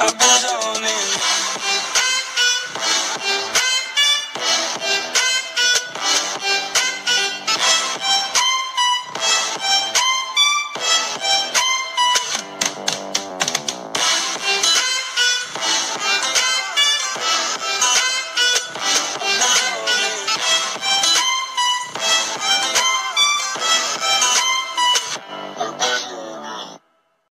I've been zoning.